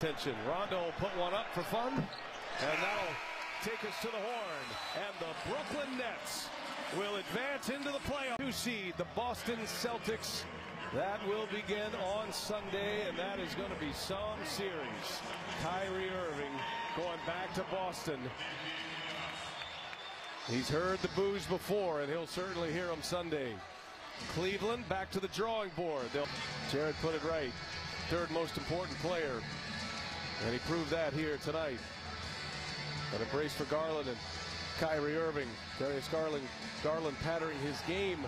Attention, Rondo put one up for fun, and that'll take us to the horn. And the Brooklyn Nets will advance into the playoff. Two seed, the Boston Celtics. That will begin on Sunday, and that is going to be some series. Kyrie Irving going back to Boston. He's heard the boos before, and he'll certainly hear them Sunday. Cleveland back to the drawing board. They'll, Jared put it right. Third most important player and he proved that here tonight. An embrace for Garland and Kyrie Irving. Darius Garland, Garland patterning his game